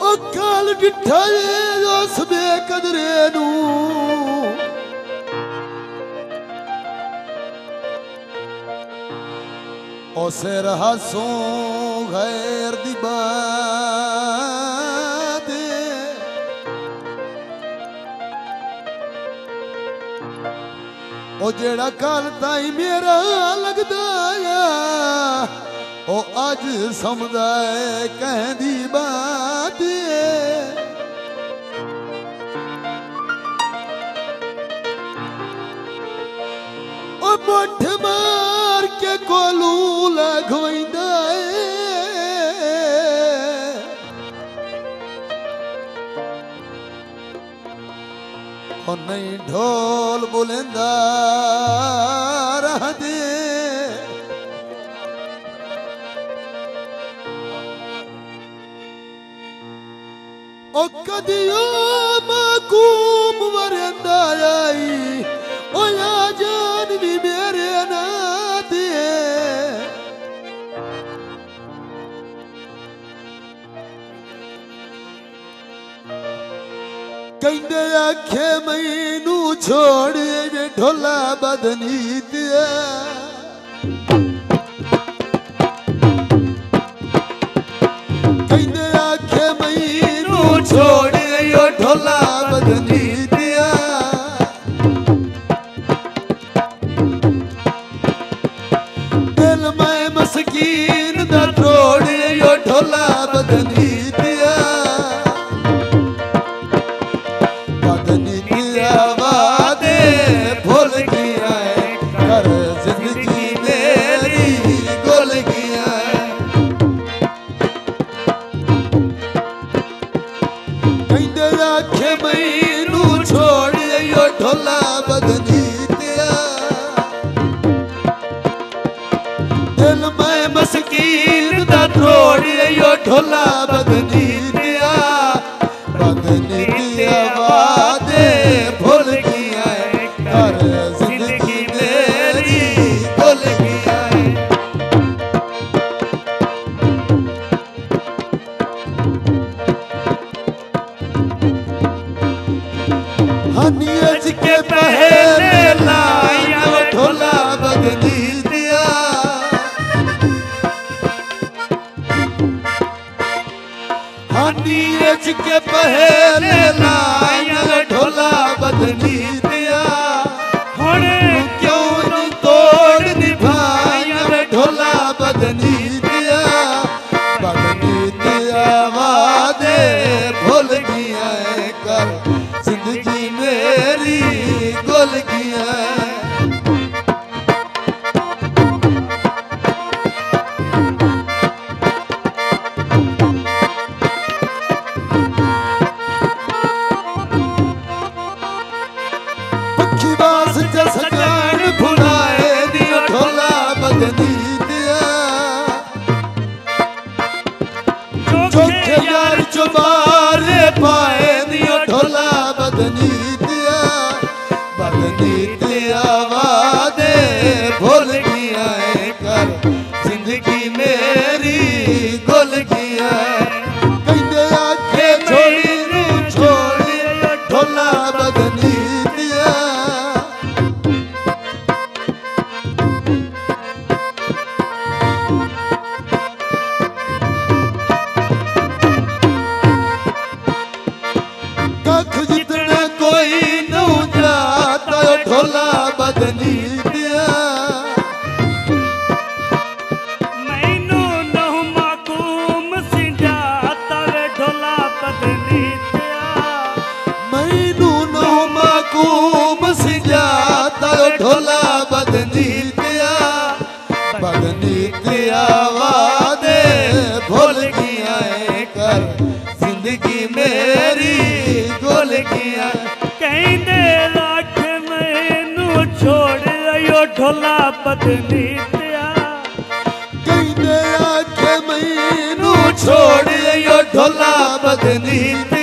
ਉਹ ਕਾਲ ਡਿੱਠਾ ਏ ਉਸ ਬੇਕਦਰੇ ਨੂੰ। ਉਸ ਰਹਾਸੋਂ ਗੈਰ ਦੀ ਬਾਤ ਉਹ ਜਿਹੜਾ ਕੱਲ ਤਾਈ ਮੇਰਾ ਲੱਗਦਾ ਆ, ਉਹ ਅੱਜ ਸਮਝਦਾ ਏ, ਕਹਿੰਦੀ मठ मार के कोलू लघवैदा नहीं ढोल बुलंदा रह दे ओ कदियो माकूम वरंदा आई આખે મહિનું છોડી ઢોલા બદની દે ਬਦਨੀ ਤੇ ਵਾਦੇ ਭੁੱਲ ਗਿਆ ਏ ਕਰ ਜ਼ਿੰਦਗੀ ਮੇਰੀ ਗੁੱਲ ਗਿਆ ਕਹਿੰਦੇ ਆਖੇ ਮੈਨੂੰ ਛੋੜ ਓ ਢੋਲਾ ਬਦਨੀ ਤਿਆ। ਦਿਲ ਮੈਂ ਮਸਕੀਨ ਦਾ ਤੋੜ ਓ ਢੋਲਾ ਕੇ ਪਹਿਲੇ बदनी दिया। मैनू नहुमा घूम सिंडा तवे ढोला बदनी दिया। मैनू नहुमा घूम सिंडा तवे ढोला बदनी दिया। बदनी दिया मीनू छोड़ोला पती